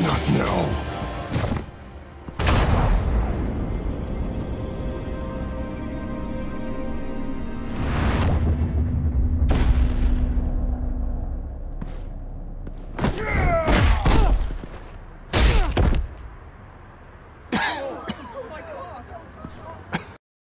Not now.